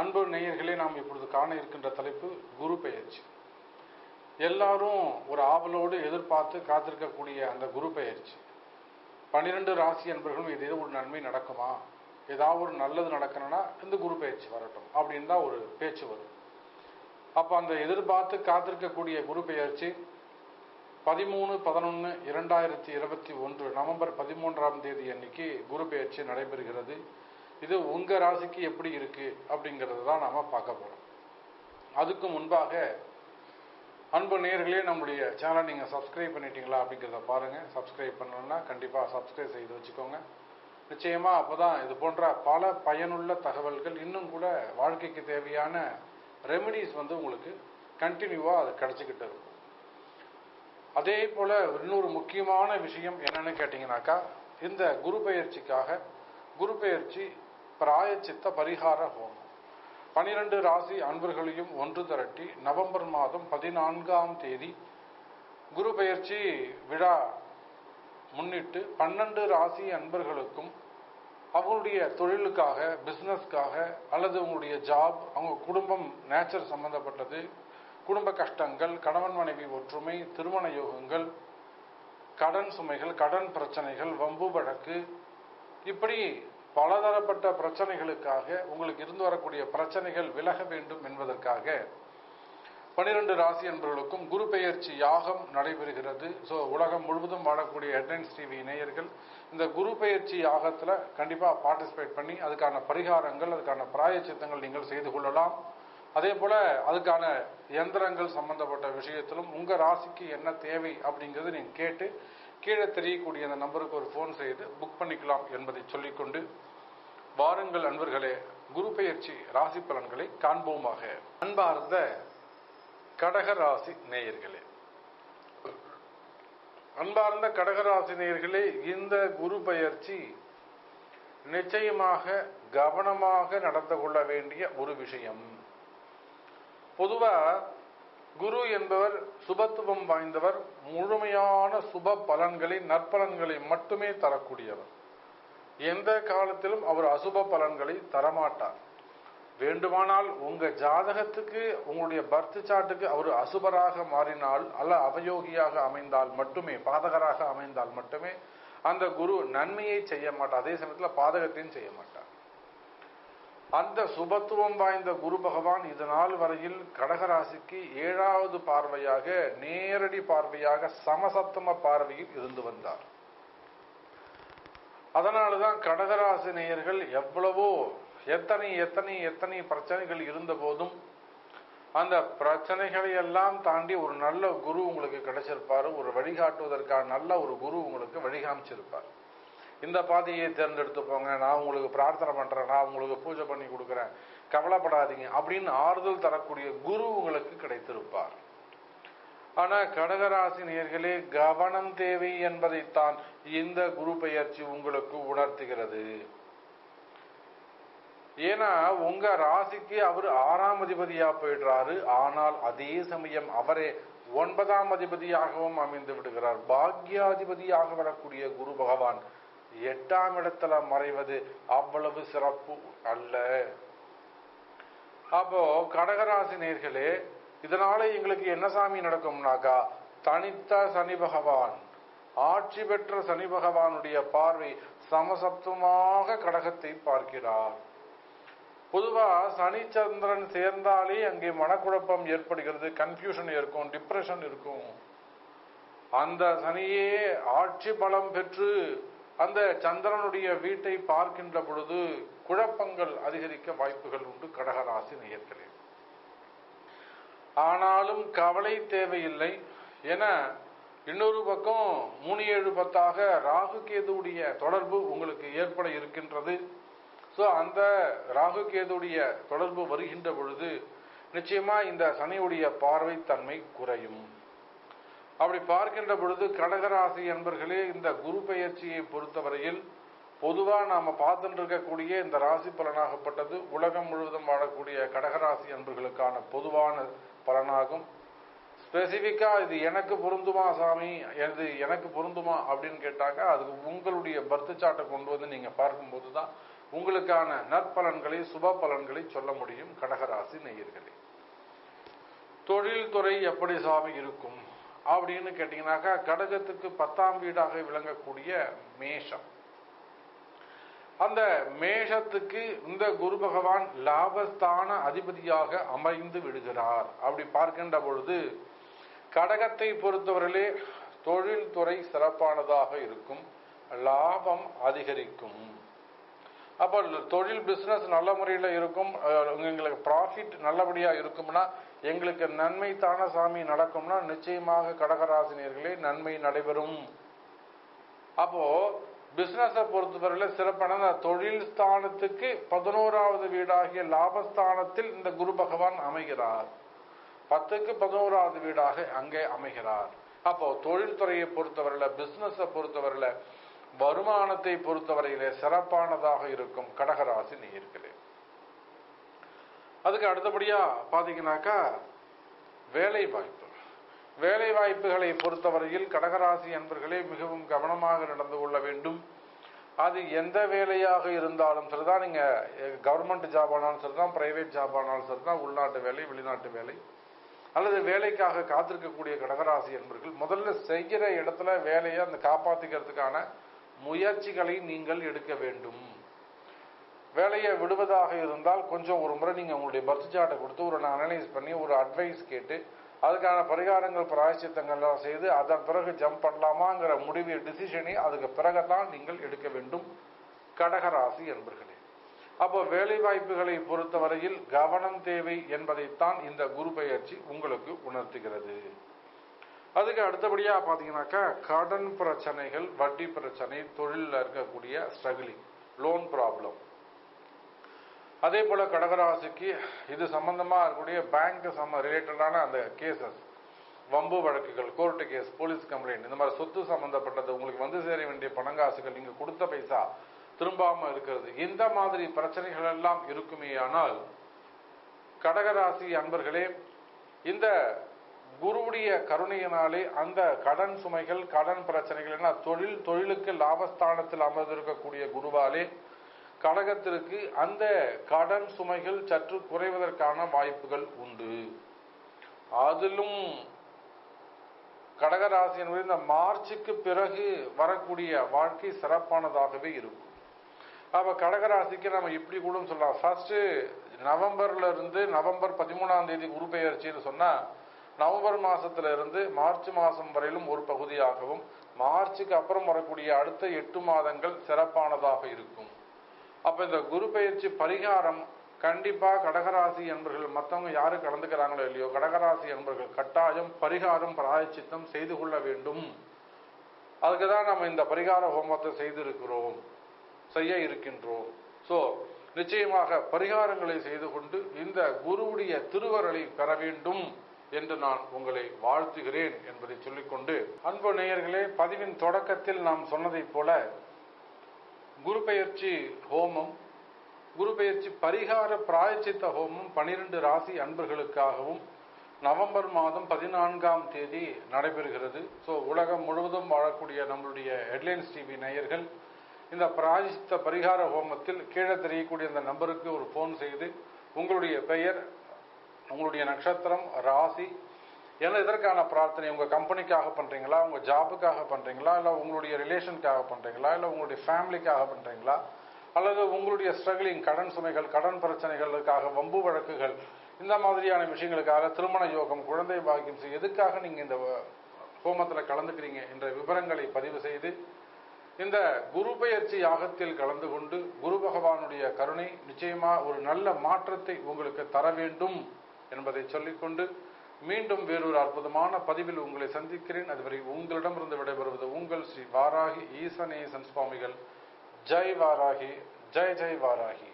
அன்பு நேயர்களே நாம் இப்பொழுது காண இருக்கின்ற தலைப்பு குரு பெயர்ச்சி. எல்லாரும் ஒரு ஆவலோடு எதிர்பார்த்து காத்திருக்கக்கூடிய அந்த குரு பெயர்ச்சி. பன்னிரெண்டு ராசி அன்பர்களும் இது ஒரு நன்மை நடக்குமா? ஏதாவது ஒரு நல்லது நடக்கணும்னா இந்த குரு பெயர்ச்சி வரட்டும் அப்படின்னு தான் ஒரு பேச்சு வரும். அப்போ அந்த எதிர்பார்த்து காத்திருக்கக்கூடிய குரு பெயர்ச்சி பதிமூணு பதினொன்று இரண்டாயிரத்தி இருபத்தி ஒன்று நவம்பர் பதிமூன்றாம் தேதி அன்னைக்கு குரு பெயர்ச்சி நடைபெறுகிறது. இது உங்க ராசிக்கு எப்படி இருக்கு அப்படிங்கிறது தான் நாம பார்க்க போறோம். அதுக்கு முன்பாக அன்பு நேர்களே நம்முடைய சேனலை நீங்க சப்ஸ்கிரைப் பண்ணிட்டீங்களா அப்படிங்கிறத பாருங்க. சப்ஸ்கிரைப் பண்ணணும்னா கண்டிப்பா சப்ஸ்கிரைப் செய்து வச்சுக்கோங்க. நிச்சயமா அப்பதான் இது போன்ற பல பயனுள்ள தகவல்கள் இன்னும் கூட வாழ்க்கைக்கு தேவையான ரெமெடிஸ் வந்து உங்களுக்கு கண்டினியூவா அது கிடைச்சிக்கிட்டு இருக்கும். அதே போல இன்னொரு முக்கியமான விஷயம் என்னன்னு கேட்டீங்கன்னாக்கா இந்த குரு பயிற்சிக்காக குரு பயிற்சி பிராயச்சித்த பரிகார ஹோமம் பனிரெண்டு ராசி அன்பர்களையும் ஒன்று திரட்டி நவம்பர் மாதம் பதினான்காம் தேதி குரு பெயர்ச்சி விழா முன்னிட்டு பன்னெண்டு ராசி அன்பர்களுக்கும் அவங்களுடைய தொழிலுக்காக பிஸ்னஸ்க்காக அல்லது உங்களுடைய ஜாப் அவங்க குடும்பம் நேச்சர் சம்பந்தப்பட்டது குடும்ப கஷ்டங்கள் கணவன் மனைவி ஒற்றுமை திருமண யோகங்கள் கடன் சுமைகள் கடன் பிரச்சனைகள் வம்பு வழக்கு இப்படி பலதரப்பட்ட பிரச்சனைகளுக்காக உங்களுக்கு இருந்து வரக்கூடிய பிரச்சனைகள் விலக வேண்டும் என்பதற்காக பனிரெண்டு ராசி என்பவர்களுக்கும் குரு பெயர்ச்சி யாகம் நடைபெறுகிறது. ஸோ உலகம் முழுவதும் வாழக்கூடிய ஹெட்லைன்ஸ் டிவி இணையர்கள் இந்த குரு பெயர்ச்சி யாகத்தில் கண்டிப்பாக பார்ட்டிசிபேட் பண்ணி அதுக்கான பரிகாரங்கள் அதுக்கான பிராயச்சித்தங்கள் நீங்கள் செய்து கொள்ளலாம். அதே போல அதுக்கான எந்திரங்கள் சம்பந்தப்பட்ட விஷயத்திலும் உங்கள் ராசிக்கு என்ன தேவை அப்படிங்கிறது நீங்கள் கேட்டு கீழே தெரியக்கூடிய அந்த நம்பருக்கு ஒரு ஃபோன் செய்து புக் பண்ணிக்கலாம் என்பதை சொல்லிக்கொண்டு வாருங்கள் அன்பர்களே குரு பெயர்ச்சி ராசி பலன்களை காண்போமாக. அன்பார்ந்த கடகராசி நேயர்களே. அன்பார்ந்த கடகராசி நேயர்களே இந்த குரு பெயர்ச்சி நிச்சயமாக கவனமாக நடந்து கொள்ள வேண்டிய ஒரு விஷயம். பொதுவா குரு என்பவர் சுபத்துவம் வாய்ந்தவர் முழுமையான சுப பலன்களை நற்பலன்களை மட்டுமே தரக்கூடியவர். எந்த காலத்திலும் அவர் அசுப பலன்களை தரமாட்டார். வேண்டுமானால் உங்க ஜாதகத்துக்கு உங்களுடைய பர்த் சாட்டுக்கு அவர் அசுபராக மாறினால் அல்ல அவயோகியாக அமைந்தால் மட்டுமே பாதகராக அமைந்தால் மட்டுமே அந்த குரு நன்மையை செய்ய மாட்டார். அதே சமயத்தில் பாதகத்தையும் செய்ய மாட்டார். அந்த சுபத்துவம் வாய்ந்த குரு பகவான் இது நாள் வரையில் கடகராசிக்கு ஏழாவது பார்வையாக நேரடி பார்வையாக சமசப்தம பார்வையில் இருந்து வந்தார். அதனாலதான் கடகராசி நேயர்கள் எவ்வளவோ எத்தனை எத்தனை எத்தனை பிரச்சனைகள் இருந்த போதும் அந்த பிரச்சனைகளை எல்லாம் தாண்டி ஒரு நல்ல குரு உங்களுக்கு கிடைச்சிருப்பாரு. ஒரு வழிகாட்டுவதற்கான நல்ல ஒரு குரு உங்களுக்கு வழிகாமிச்சிருப்பார். இந்த பாதையை தேர்ந்தெடுத்து போங்க நான் உங்களுக்கு பிரார்த்தனை பண்றேன் நான் உங்களுக்கு பூஜை பண்ணி கொடுக்குறேன் கவலைப்படாதீங்க அப்படின்னு ஆறுதல் தரக்கூடிய குரு உங்களுக்கு கிடைத்திருப்பார். ஆனா கடகராசி நேர்களே கவனம் தேவை என்பதைத்தான் இந்த குரு பெயர்ச்சி உங்களுக்கு உணர்த்துகிறது. ஏன்னா உங்க ராசிக்கு அவர் ஆறாம் அதிபதியா போயிடுறாரு ஆனால் அதே சமயம் அவரே ஒன்பதாம் அதிபதியாகவும் அமைந்து விடுகிறார். பாக்யாதிபதியாக வரக்கூடிய குரு பகவான் எட்டாம் இடத்துல மறைவது அவ்வளவு சிறப்பு அல்ல. அப்போ கடகராசி நேர்களே இதனால எங்களுக்கு என்ன சாமி நடக்கும்னாக்கா தனித்த சனி பகவான் ஆட்சி பெற்ற சனி பகவானுடைய பார்வை சமசப்தமாக கடகத்தை பார்க்கிறார். பொதுவா சனி சந்திரன் சேர்ந்தாலே அங்கே மனக்குழப்பம் ஏற்படுகிறது கன்ஃபியூஷன் இருக்கும் டிப்ரெஷன் இருக்கும். அந்த சனியே ஆட்சி பலம் பெற்று அந்த சந்திரனுடைய வீட்டை பார்க்கின்ற பொழுது குழப்பங்கள் அதிகரிக்க வாய்ப்புகள் உண்டு கடகராசி நேயர்களே. ஆனாலும் கவலை தேவையில்லை என இன்னொரு பக்கம் மூணு ஏழு பத்தாக ராகு கேதுடைய தொடர்பு உங்களுக்கு ஏற்பட இருக்கின்றது. ஸோ அந்த ராகு கேதுடைய தொடர்பு வருகின்ற பொழுது நிச்சயமா இந்த சனியுடைய பார்வை தன்மை குறையும். அப்படி பார்க்கின்ற பொழுது கடகராசி என்பர்களே இந்த குரு பெயர்ச்சியை பொறுத்தவரையில் பொதுவாக நாம பார்த்துட்டு இருக்கக்கூடிய இந்த ராசி பலனாகப்பட்டது உலகம் முழுவதும் வாழக்கூடிய கடகராசி அன்பர்களுக்கான பொதுவான பலனாகும். ஸ்பெசிஃபிக்கா இது எனக்கு பொருந்துமா சாமி? இது எனக்கு பொருந்துமா அப்படின்னு கேட்டாங்க அதுக்கு உங்களுடைய பர்த் சாட்டை கொண்டு வந்து நீங்கள் பார்க்கும்போது தான் உங்களுக்கான நற்பலன்களை சுப பலன்களை சொல்ல முடியும் கடகராசி நேயர்களே. தொழில்துறை எப்படி சாமி இருக்கும்? அப்படின்னு கேட்டீங்கன்னாக்கா கடகத்துக்கு பத்தாம் வீடாக விளங்கக்கூடிய மேஷம். அந்த மேஷத்துக்கு இந்த குரு பகவான் லாபஸ்தான அதிபதியாக அமைந்து விடுகிறார். அப்படி பார்க்கின்ற பொழுது கடகத்தை பொறுத்தவரையிலே தொழில்துறை சிறப்பானதாக இருக்கும் லாபம் அதிகரிக்கும். அப்போ தொழில் பிஸ்னஸ் நல்ல முறையில் இருக்கும் எங்களுக்கு ப்ராஃபிட் நல்லபடியாக இருக்கும்னா எங்களுக்கு நன்மை தான சாமி நடக்கும்னா நிச்சயமாக கடகராசினியர்களே நன்மை நடைபெறும். அப்போ பிசினஸை பொறுத்தவரையில சிறப்பான அந்த தொழில் ஸ்தானத்துக்கு பதினோராவது வீடாகிய லாபஸ்தானத்தில் இந்த குரு பகவான் அமைகிறார். பத்துக்கு பதினோராவது வீடாக அங்கே அமைகிறார். அப்போ தொழில்துறையை பொறுத்தவரையில பிசினஸை பொறுத்தவரையில வருமானத்தை பொறுத்தவரையிலே சிறப்பானதாக இருக்கும் கடகராசி நேயர்களே. அதுக்கு அடுத்தபடியா பாத்தீங்கன்னாக்கா வேலை வாய்ப்பு வேலை வாய்ப்புகளை பொறுத்தவரையில் கடகராசி அன்பர்களே மிகவும் கவனமாக நடந்து கொள்ள வேண்டும். அது எந்த வேலையாக இருந்தாலும் சரிதான் நீங்க கவர்மெண்ட் ஜாப் ஆனாலும் சரிதான் பிரைவேட் ஜாப் ஆனாலும் சரிதான் உள்நாட்டு வேலை வெளிநாட்டு வேலை. அல்லது வேலைக்காக காத்திருக்கக்கூடிய கடகராசி என்பர்கள் முதல்ல செய்கிற இடத்துல வேலையை அந்த காப்பாத்திக்கிறதுக்கான முயற்சிகளை நீங்கள் எடுக்க வேண்டும். வேலையை விடுவதாக இருந்தால் கொஞ்சம் ஒரு முறை நீங்கள் உங்களுடைய பர்த் சார்ட்டை கொடுத்து ஒரு அனலைஸ் பண்ணி ஒரு அட்வைஸ் கேட்டு அதுக்கான பரிகாரங்கள் பிராயச்சித்தங்கள்லாம் செய்து அதன் பிறகு ஜம்ப் பண்ணலாமாங்கிற முடிவு டிசிஷனை அதுக்கு பிறகுதான் நீங்கள் எடுக்க வேண்டும். கடகராசி என்பர்களே. அப்போ வேலை வாய்ப்புகளை பொறுத்தவரையில் கவனம் தேவை என்பதைத்தான் இந்த குரு பயிற்சி உங்களுக்கு உணர்த்துகிறது. அதுக்கு அடுத்தபடியாக பார்த்தீங்கன்னாக்கா கடன் பிரச்சனைகள் வட்டி பிரச்சனை தொழிலில் இருக்கக்கூடிய ஸ்ட்ரகிளிங் லோன் ப்ராப்ளம் அதே போல் கடகராசிக்கு இது சம்பந்தமாக இருக்கக்கூடிய பேங்க் சம்ம ரிலேட்டடான அந்த கேசஸ் வம்பு வழக்குகள் கோர்ட்டு கேஸ் போலீஸ் கம்ப்ளைண்ட் இந்த மாதிரி சொத்து சம்பந்தப்பட்டது உங்களுக்கு வந்து சேர வேண்டிய பணங்காசுகள் நீங்கள் கொடுத்த பைசா திரும்பாமல் இருக்கிறது இந்த மாதிரி பிரச்சனைகள் எல்லாம் இருக்குமே ஆனால் கடகராசி அன்பர்களே இந்த குருவுடைய கருணையினாலே அந்த கடன் சுமைகள் கடன் பிரச்சனைகள் என்ன தொழில் தொழிலுக்கு லாபஸ்தானத்தில் அமர்ந்திருக்கக்கூடிய குருவாலே கடகத்திற்கு அந்த கடன் சுமைகள் சற்று குறைவதற்கான வாய்ப்புகள் உண்டு. அதிலும் கடகராசி என்பது இந்த மார்ச்சுக்கு பிறகு வரக்கூடிய வாழ்க்கை சிறப்பானதாகவே இருக்கும். அப்ப கடகராசிக்கு நம்ம இப்படி கூட சொல்லலாம். ஃபர்ஸ்ட் நவம்பர்ல இருந்து நவம்பர் பதிமூணாம் தேதி குரு பெயர்ச்சின்னு சொன்னா நவம்பர் மாசத்துல இருந்து மார்ச் மாசம் வரையிலும் ஒரு பகுதியாகவும் மார்ச்சுக்கு அப்புறம் வரக்கூடிய அடுத்த எட்டு மாதங்கள் சிறப்பானதாக இருக்கும். அப்ப இந்த குரு பயிற்சி பரிகாரம் கண்டிப்பா கடகராசி என்பர்கள் மற்றவங்க யாரு கலந்துக்கிறாங்களோ இல்லையோ கடகராசி என்பர்கள் கட்டாயம் பரிகாரம் பிராயச்சித்தம் செய்து கொள்ள வேண்டும். அதுக்கு தான் நம்ம இந்த பரிகார ஹோமத்தை செய்திருக்கிறோம் செய்ய இருக்கின்றோம். சோ நிச்சயமாக பரிகாரங்களை செய்து கொண்டு இந்த குருவுடைய திருவருளை பெற வேண்டும். என்று நான் உங்களை வாழ்த்துகிறேன் என்பதை சொல்லிக்கொண்டு அன்பு நேயர்களே பதிவின் தொடக்கத்தில் நாம் சொன்னதைப் போல குரு பெயர்ச்சி ஹோமம் குரு பெயர்ச்சி பரிகார பிராயச்சித்த ஹோமம் பனிரெண்டு ராசி அன்பர்களுக்காகவும் நவம்பர் மாதம் பதினான்காம் தேதி நடைபெறுகிறது. ஸோ உலகம் முழுவதும் வாழக்கூடிய நம்மளுடைய ஹெட்லைன்ஸ் டிவி நேயர்கள் இந்த பிராயசித்த பரிகார ஹோமத்தில் கீழே தெரியக்கூடிய இந்த நம்பருக்கு ஒரு ஃபோன் செய்து உங்களுடைய பெயர் உங்களுடைய நட்சத்திரம் ராசி ஏன்னா இதற்கான பிரார்த்தனை உங்கள் கம்பெனிக்காக பண்ணுறீங்களா உங்கள் ஜாபுக்காக பண்ணுறீங்களா இல்லை உங்களுடைய ரிலேஷனுக்காக பண்ணுறீங்களா இல்லை உங்களுடைய ஃபேமிலிக்காக பண்ணுறீங்களா அல்லது உங்களுடைய ஸ்ட்ரகிளிங் கடன் சுமைகள் கடன் பிரச்சனைகளுக்காக வம்பு வழக்குகள் இந்த மாதிரியான விஷயங்களுக்காக திருமண யோகம் குழந்தை பாக்கியம் செய்ய எதுக்காக நீங்கள் இந்த ஹோமத்தில் கலந்துக்கிறீங்க என்ற விவரங்களை பதிவு செய்து இந்த குரு பெயர்ச்சி யாகத்தில் கலந்து கொண்டு குரு பகவானுடைய கருணை நிச்சயமா ஒரு நல்ல மாற்றத்தை உங்களுக்கு தர வேண்டும். என்பதை சொல்லிக்கொண்டு மீண்டும் வேறொரு அற்புதமான பதிவில் உங்களை சந்திக்கிறேன். அதுவரை உங்களிடமிருந்து விடைபெறுவது உங்கள் ஸ்ரீ வாராகி ஈசனேசன் சுவாமிகள். ஜெய் வாராகி ஜெய் ஜெய் வாராகி.